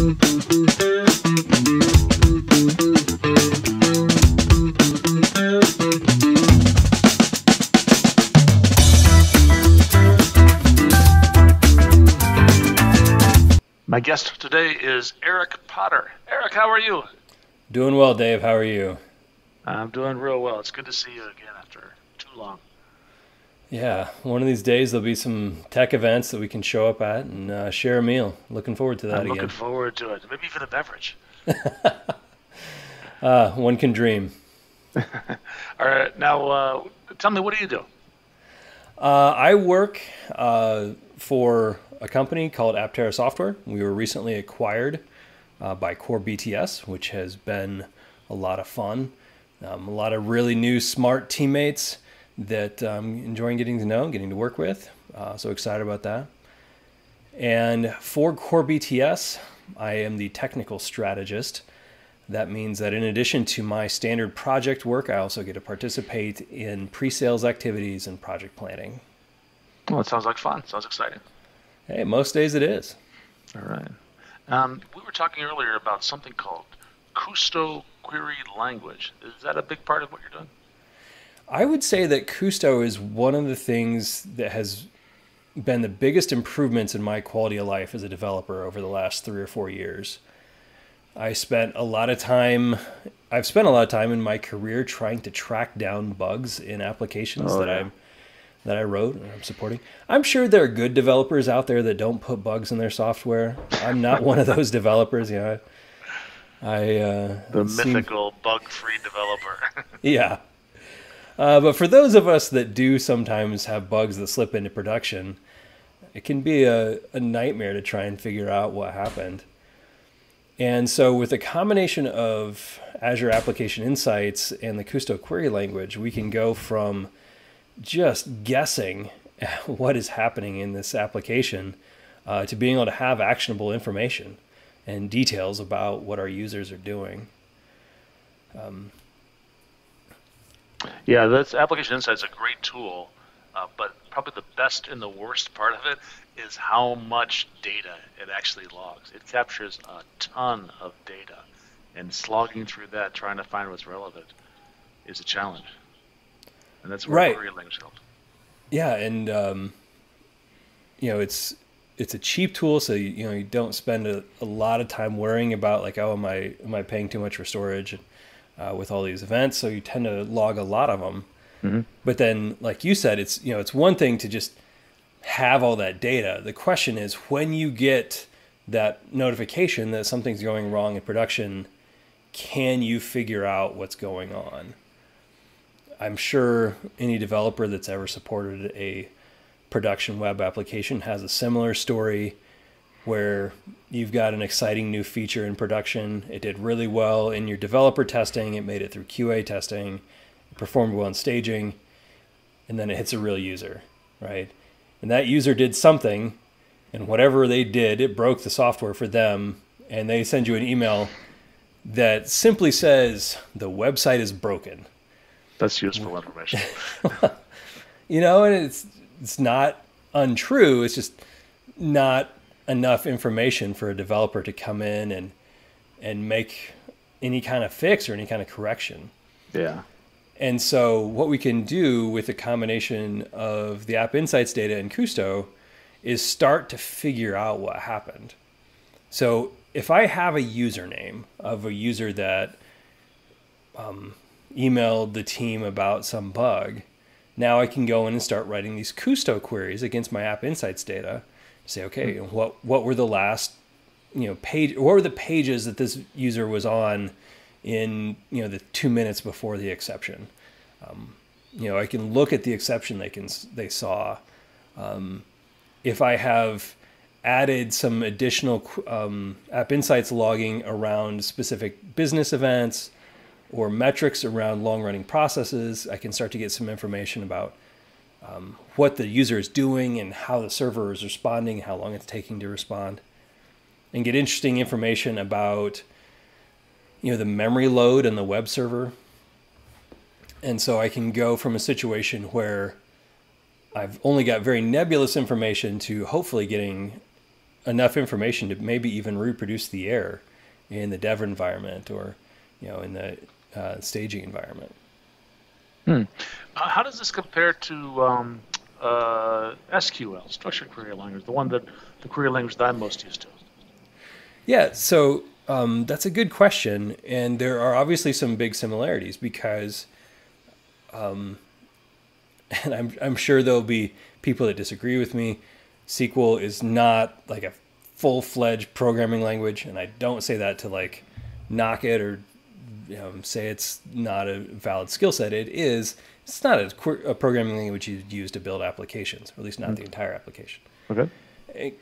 My guest today is Eric Potter. Eric, how are you? Doing well, Dave. How are you? I'm doing real well. It's good to see you again after too long. Yeah, one of these days there'll be some tech events that we can show up at and uh, share a meal. Looking forward to that I'm again. looking forward to it. Maybe even a beverage. uh, one can dream. All right, now uh, tell me, what do you do? Uh, I work uh, for a company called Aptera Software. We were recently acquired uh, by Core BTS, which has been a lot of fun. Um, a lot of really new, smart teammates that I'm enjoying getting to know, getting to work with. Uh, so excited about that. And for Core BTS, I am the technical strategist. That means that in addition to my standard project work, I also get to participate in pre sales activities and project planning. Well, it sounds like fun. Sounds exciting. Hey, most days it is. All right. Um, we were talking earlier about something called Kusto query language. Is that a big part of what you're doing? I would say that Kusto is one of the things that has been the biggest improvements in my quality of life as a developer over the last three or four years. I spent a lot of time, I've spent a lot of time in my career trying to track down bugs in applications Oh, that yeah. I'm that I wrote and I'm supporting. I'm sure there are good developers out there that don't put bugs in their software. I'm not one of those developers, you know. I, I uh, The mythical bug-free developer. yeah. Uh, but for those of us that do sometimes have bugs that slip into production, it can be a, a nightmare to try and figure out what happened. And so, with a combination of Azure Application Insights and the Kusto query language, we can go from just guessing what is happening in this application uh, to being able to have actionable information and details about what our users are doing. Yeah, that's Application Insight's a great tool, uh, but probably the best and the worst part of it is how much data it actually logs. It captures a ton of data, and slogging through that, trying to find what's relevant, is a challenge. And that's where Right. query language helps. Yeah, and um, you know it's it's a cheap tool, so you, you know you don't spend a, a lot of time worrying about like oh am I am I paying too much for storage uh, with all these events. So you tend to log a lot of them. Mhm. But then, like you said, it's you know it's one thing to just have all that data. The question is when you get that notification that something's going wrong in production, can you figure out what's going on? I'm sure any developer that's ever supported a production web application has a similar story where you've got an exciting new feature in production. It did really well in your developer testing, it made it through QA testing, it performed well in staging, and then it hits a real user, right? And that user did something, and whatever they did, it broke the software for them, and they send you an email that simply says the website is broken. That's useful information. you know and it's it's not untrue it's just not enough information for a developer to come in and and make any kind of fix or any kind of correction yeah. and so what we can do with a combination of the app insights data and Kusto is start to figure out what happened. So if I have a username of a user that um, emailed the team about some bug, now I can go in and start writing these Kusto queries against my app insights data. Say, okay, what what were the last you know page what were the pages that this user was on in you know the two minutes before the exception? Um, you know i can look at the exception they can they saw. Um, if i have added some additional um, app insights logging around specific business events or metrics around long running processes i can start to get some information about um, what the user is doing and how the server is responding how long it's taking to respond and get interesting information about you know the memory load and the web server and so i can go from a situation where i've only got very nebulous information to hopefully getting enough information to maybe even reproduce the error in the dev environment or you know in the uh, staging environment. Hmm. Uh, how does this compare to um, uh, SQL, structured query language, the one that the query language that I'm most used to? Yeah, so um, that's a good question, and there are obviously some big similarities because, um, and I'm I'm sure there'll be people that disagree with me. SQL is not like a full fledged programming language, and I don't say that to like knock it or you know, say it's not a valid skill set. It is. It's not a, a, programming language you use to build applications, or at least not mm-hmm. the entire application. Okay.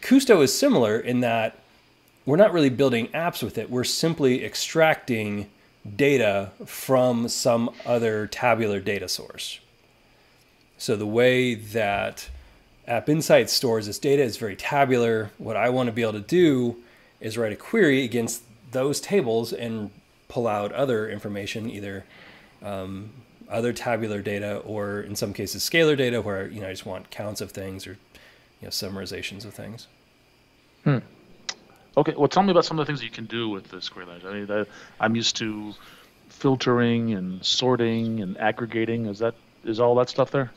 Kusto is similar in that we're not really building apps with it. We're simply extracting data from some other tabular data source. So the way that App Insight stores its data is very tabular. What I want to be able to do is write a query against those tables and pull out other information, either um, other tabular data or in some cases scalar data where you know I just want counts of things or you know summarizations of things. Hmm. Okay, well, tell me about some of the things you can do with this query language. I mean, I'm used to filtering and sorting and aggregating. Is that is all that stuff there?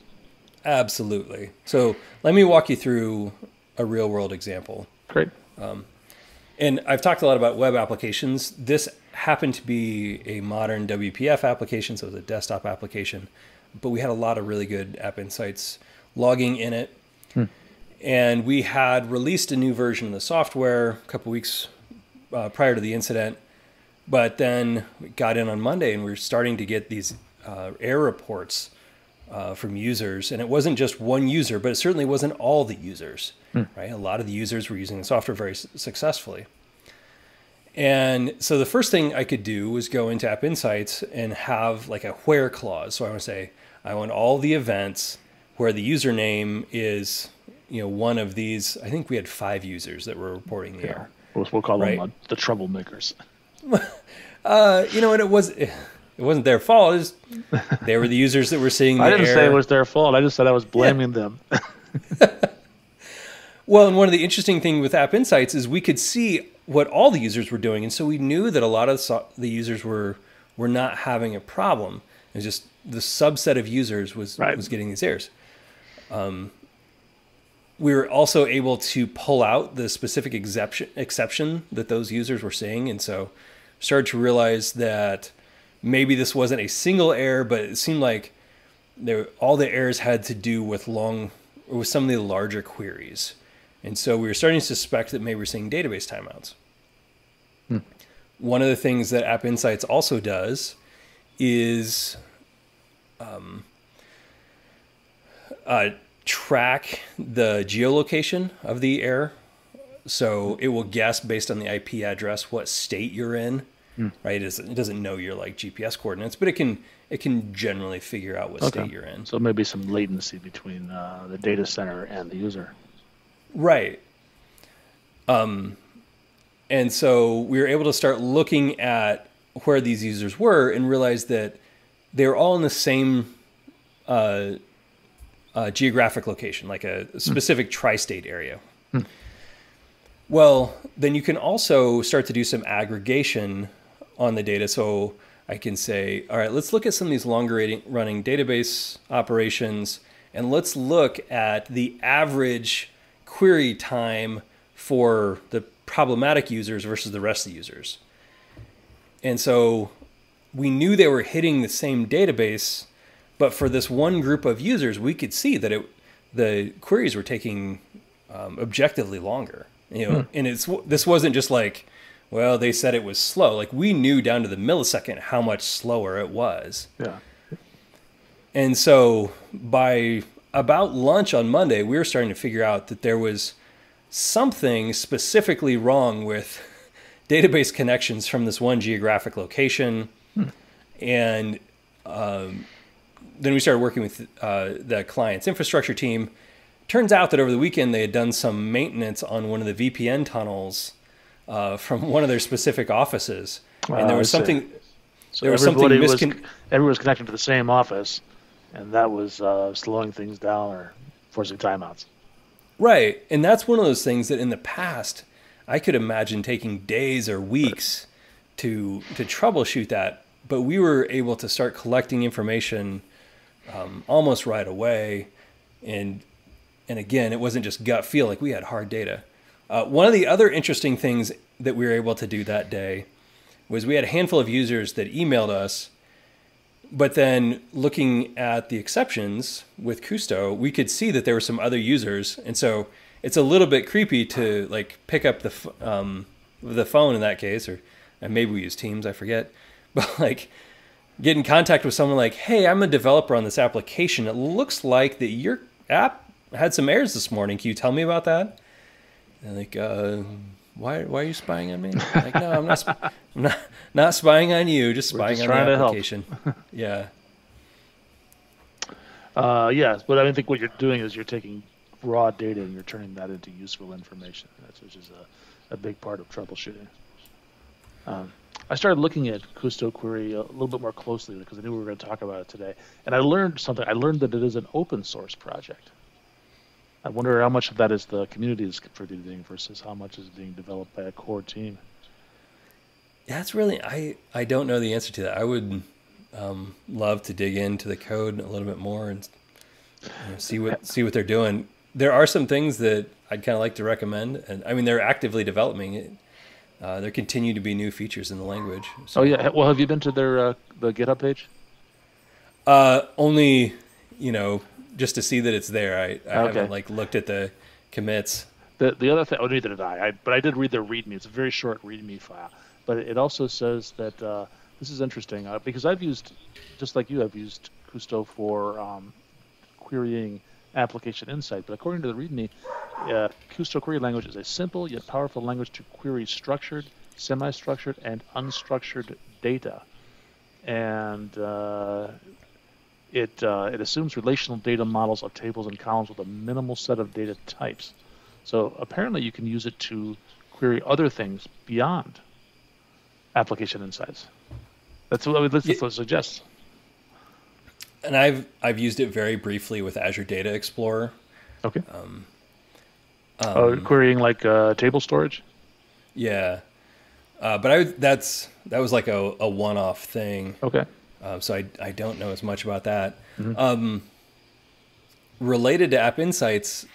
Absolutely. So let me walk you through a real world example. Great. Um, and I've talked a lot about web applications. This happened to be a modern WPF application, so it was a desktop application, but we had a lot of really good App Insights logging in it. Hmm and we had released a new version of the software a couple weeks uh, prior to the incident. But then we got in on Monday and we were starting to get these uh, error reports uh, from users. And it wasn't just one user, but it certainly wasn't all the users, hmm. right? A lot of the users were using the software very successfully. And so the first thing I could do was go into App Insights and have like a where clause. So I want to say, I want all the events where the username is you know one of these. I think we had five users that were reporting the yeah. error. We'll, call right? them the troublemakers. uh, you know, and it was it wasn't their fault. Was, they were the users that were seeing. The I didn't error. say it was their fault. I just said I was blaming yeah. them. well, and one of the interesting things with App Insights is we could see what all the users were doing, and so we knew that a lot of the users were were not having a problem. It was just the subset of users was right. was getting these errors. Um, we were also able to pull out the specific exception exception that those users were seeing, and so started to realize that maybe this wasn't a single error, but it seemed like there all the errors had to do with long with some of the larger queries, and so we were starting to suspect that maybe we're seeing database timeouts. Hmm. One of the things that App Insights also does is um, uh, track the geolocation of the error. So it will guess based on the IP address what state you're in. Mm. Right? It doesn't know your like GPS coordinates, but it can it can generally figure out what okay. state you're in. So maybe some latency between uh, the data center and the user. Right. Um, and so we were able to start looking at where these users were and realize that they were all in the same uh, uh, geographic location, like a specific mm. tri-state area. Mm. Well, then you can also start to do some aggregation on the data. So I can say, all right, let's look at some of these longer running database operations, and let's look at the average query time for the problematic users versus the rest of the users. And so we knew they were hitting the same database but for this one group of users, we could see that it the queries were taking um, objectively longer. You know, hmm. and it's this wasn't just like, well, they said it was slow. Like we knew down to the millisecond how much slower it was. Yeah. And so by about lunch on Monday, we were starting to figure out that there was something specifically wrong with database connections from this one geographic location. Hmm. And um, then we started working with uh, the client's infrastructure team. Turns out that over the weekend they had done some maintenance on one of the VPN tunnels uh, from one of their specific offices, and there was something. So there was something miscon- was, everyone was connecting to the same office, and that was uh, slowing things down or forcing timeouts. Right. And that's one of those things that in the past I could imagine taking days or weeks to to troubleshoot that, but we were able to start collecting information um, almost right away, and and again, it wasn't just gut feel; like we had hard data. Uh, one of the other interesting things that we were able to do that day was we had a handful of users that emailed us, but then looking at the exceptions with Kusto, we could see that there were some other users, and so it's a little bit creepy to like pick up the um, the phone in that case, or maybe we use Teams, I forget, but like get in contact with someone like, hey, I'm a developer on this application. It looks like that your app had some errors this morning. Can you tell me about that? And like, uh, why, why are you spying on me? like, no, I'm not, I'm not, not spying on you, just spying just on the application. yeah. Uh, yes, but I think what you're doing is you're taking raw data and you're turning that into useful information. That's which is a, a big part of troubleshooting. Um, I started looking at Kusto Query a little bit more closely because I knew we were going to talk about it today, and I learned something. I learned that it is an open source project. I wonder how much of that is the community is contributing versus how much is being developed by a core team. That's really I I don't know the answer to that. I would um, love to dig into the code a little bit more and you know, see what see what they're doing. There are some things that I'd kind of like to recommend, and I mean they're actively developing it. Uh, there continue to be new features in the language. So. Oh yeah, well have you been to their uh, the GitHub page? Uh, only you know just to see that it's there. I, I okay. haven't like looked at the commits. The the other thing, oh neither did I. I but I did read the README. It's a very short README file, but it also says that uh, this is interesting uh, because I've used just like you, I've used Kusto for um, querying application insight. But according to the README, uh, Kusto query language is a simple yet powerful language to query structured, semi-structured, and unstructured data. And uh, it, uh, it assumes relational data models of tables and columns with a minimal set of data types. So apparently you can use it to query other things beyond application insights. That's what, that's what it suggests. And I've I've used it very briefly with Azure Data Explorer. Okay. Um, um, oh, querying like uh, table storage. Yeah, uh, but I that's that was like a, a one off thing. Okay. Uh, so I, I don't know as much about that. Mm-hmm. Um, related to App Insights,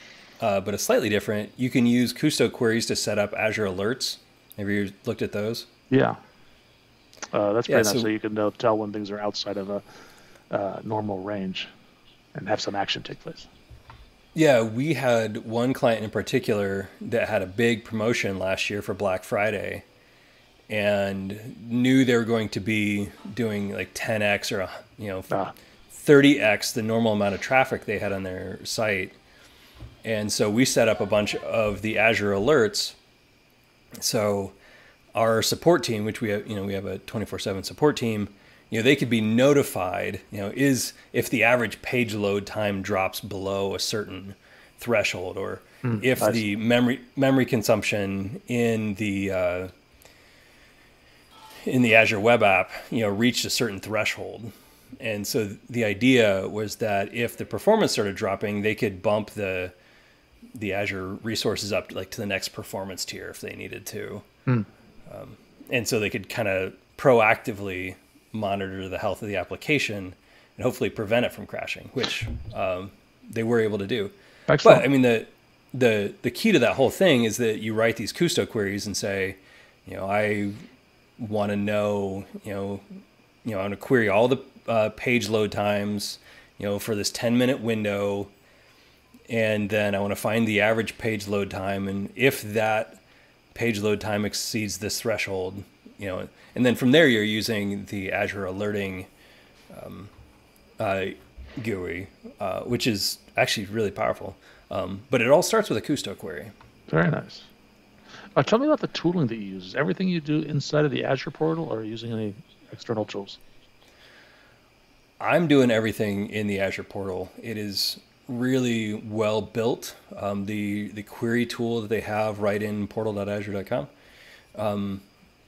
uh, but a slightly different, you can use Kusto queries to set up Azure alerts. Have you looked at those? Yeah. Uh, that's pretty yeah, nice. So, so you can uh, tell when things are outside of a uh, normal range and have some action take place. Yeah, we had one client in particular that had a big promotion last year for Black Friday and knew they were going to be doing like 10x or you know 30x the normal amount of traffic they had on their site. And so we set up a bunch of the azure alerts. So our support team which we have you know we have a 24/7 support team you know they could be notified you know is if the average page load time drops below a certain threshold or mm, if the memory memory consumption in the uh, in the Azure web app, you know, reached a certain threshold. And so the idea was that if the performance started dropping, they could bump the the Azure resources up like to the next performance tier if they needed to. Hmm. Um, and so they could kind of proactively monitor the health of the application and hopefully prevent it from crashing, which um, they were able to do. Excellent. But I mean the the the key to that whole thing is that you write these Kusto queries and say, you know, I want to know, you know, you know, I want to query all the uh, page load times, you know, for this 10 minute window. And then I want to find the average page load time. And if that page load time exceeds this threshold, you know, and then from there you're using the Azure alerting um, uh, GUI, uh, which is actually really powerful. Um, but it all starts with a Kusto query. Very nice. Uh, tell me about the tooling that you use. Is everything you do inside of the Azure portal, or using any external tools? I'm doing everything in the Azure portal. It is really well built. Um, the the query tool that they have right in portal.azure.com. Um,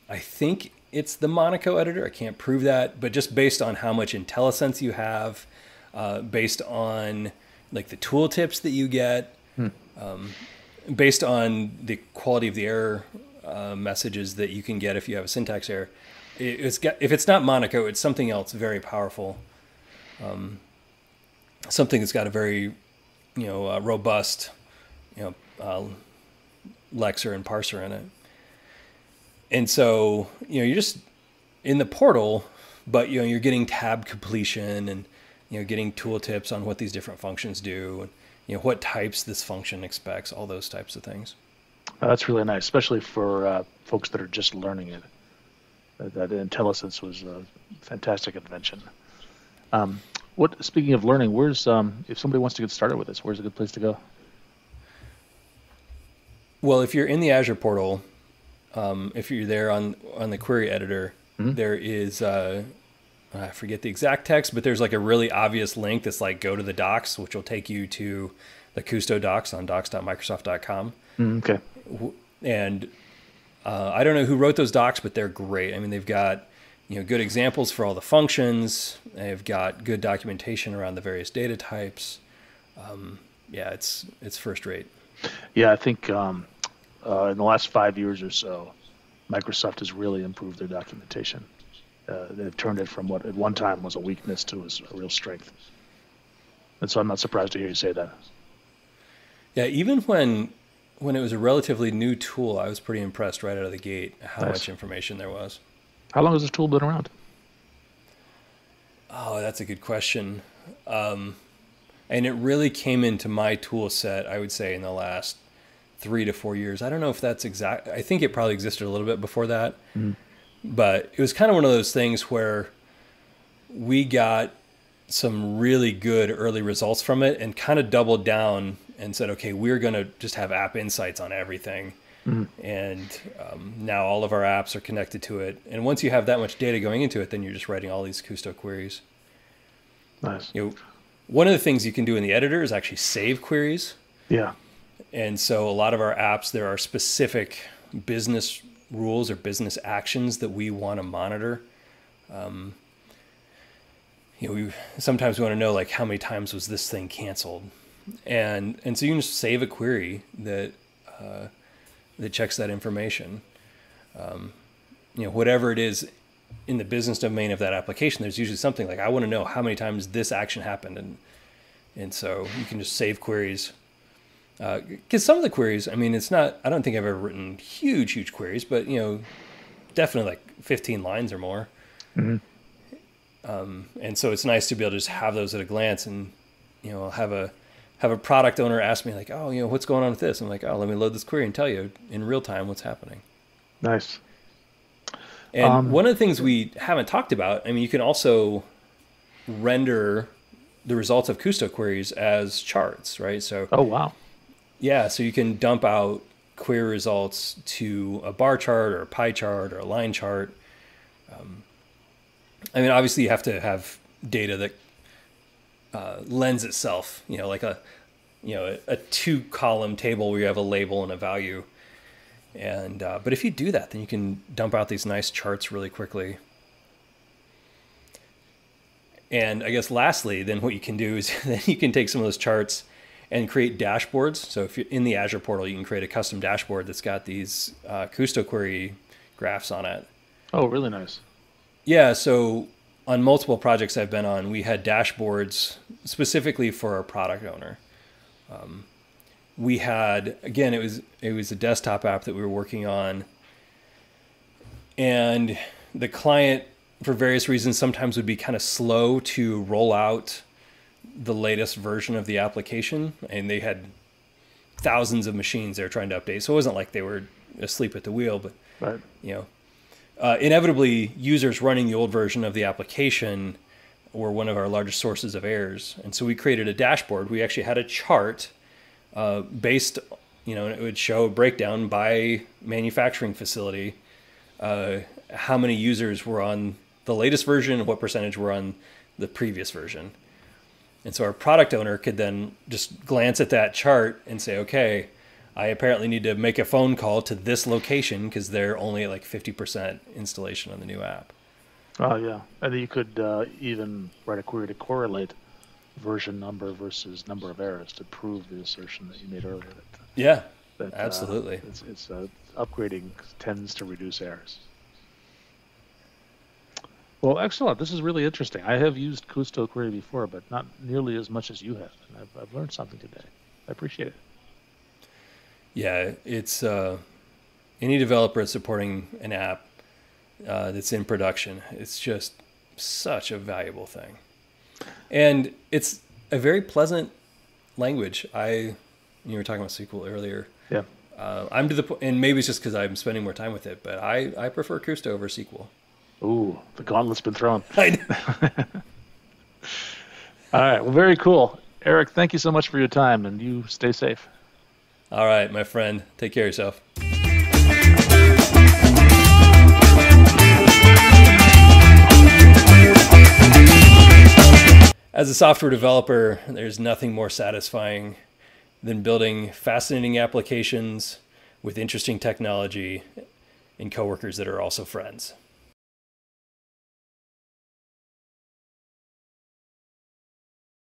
I think it's the Monaco editor. I can't prove that, but just based on how much IntelliSense you have, uh, based on like the tooltips that you get, hmm. um, based on the quality of the error uh, messages that you can get if you have a syntax error. It, it's got, if it's not Monaco, it's something else very powerful. Um, something that's got a very, you know, uh, robust, you know, uh, lexer and parser in it. And so, you know, you're just in the portal, but you know, you're getting tab completion and you know, getting tooltips on what these different functions do, and you know, what types this function expects, all those types of things. Oh, that's really nice, especially for uh, folks that are just learning it. That, that IntelliSense was a fantastic invention. Um, what speaking of learning, where's um, if somebody wants to get started with this, where's a good place to go? Well, if you're in the Azure portal, um, if you're there on on the query editor, mm-hmm. there is uh, I forget the exact text, but there's like a really obvious link that's like go to the docs, which will take you to the Kusto docs on docs.microsoft.com. Mm, okay. And uh, I don't know who wrote those docs, but they're great. I mean, they've got you know good examples for all the functions. They've got good documentation around the various data types. Um, yeah, it's it's first rate. Yeah, I think um, uh, in the last five years or so, Microsoft has really improved their documentation. Uh, they've turned it from what at one time was a weakness to a real strength. And so I'm not surprised to hear you say that. Yeah, even when when it was a relatively new tool, I was pretty impressed right out of the gate how nice. much information there was. How long has this tool been around? Oh, that's a good question. Um, and it really came into my tool set, I would say, in the last three to four years. I don't know if that's exact. I think it probably existed a little bit before that. Mm-hmm. But it was kind of one of those things where we got some really good early results from it and kind of doubled down and said, okay, we're going to just have app insights on everything. Mm-hmm. And um, now all of our apps are connected to it. And once you have that much data going into it, then you're just writing all these Kusto queries. Nice. You know, one of the things you can do in the editor is actually save queries. Yeah. And so a lot of our apps, there are specific business rules or business actions that we want to monitor. Um, you know, we sometimes we want to know like how many times was this thing canceled, and and so you can just save a query that uh, that checks that information. Um, you know, whatever it is in the business domain of that application, there's usually something like I want to know how many times this action happened, and and so you can just save queries because uh, some of the queries, I mean, it's not. I don't think I've ever written huge, huge queries, but you know, definitely like 15 lines or more. Mm-hmm. Um, and so it's nice to be able to just have those at a glance, and you know, have a have a product owner ask me like, oh, you know, what's going on with this? I'm like, oh, let me load this query and tell you in real time what's happening. Nice. And um, one of the things we haven't talked about, I mean, you can also render the results of Kusto queries as charts, right? So, oh wow, yeah, so you can dump out query results to a bar chart or a pie chart or a line chart. Um, I mean, obviously, you have to have data that uh, lends itself, you know, like a you know a, a, two column table where you have a label and a value. And uh, but if you do that, then you can dump out these nice charts really quickly. And I guess lastly, then what you can do is then you can take some of those charts and create dashboards. So if you're in the Azure portal, you can create a custom dashboard that's got these uh, Kusto query graphs on it. Oh, really nice. Yeah. So on multiple projects I've been on, we had dashboards specifically for our product owner. Um, we had again, it was it was a desktop app that we were working on, and the client, for various reasons, sometimes would be kind of slow to roll out the latest version of the application, and they had thousands of machines they were trying to update. So it wasn't like they were asleep at the wheel, but right. you know, uh, inevitably users running the old version of the application were one of our largest sources of errors. And so we created a dashboard. We actually had a chart uh, based, you know, it would show a breakdown by manufacturing facility, uh, how many users were on the latest version, and what percentage were on the previous version. And so our product owner could then just glance at that chart and say, okay, I apparently need to make a phone call to this location because they're only at like 50% installation on the new app. Oh, yeah. And you could uh, even write a query to correlate version number versus number of errors to prove the assertion that you made earlier. That, Yeah, that uh, Absolutely. it's, it's uh, upgrading tends to reduce errors. Well, excellent. This is really interesting. I have used Kusto Query before, but not nearly as much as you have. And I've, I've learned something today. I appreciate it. yeah. It's uh, any developer supporting an app uh, that's in production. It's just such a valuable thing, and it's a very pleasant language. I you were talking about SQL earlier. Yeah. Uh, I'm to the point, and maybe it's just because I'm spending more time with it, but I, I prefer Kusto over SQL. Ooh, the gauntlet's been thrown. I know. All right. Well, very cool. Eric, thank you so much for your time, and you stay safe. All right, my friend. Take care of yourself. As a software developer, there's nothing more satisfying than building fascinating applications with interesting technology and coworkers that are also friends.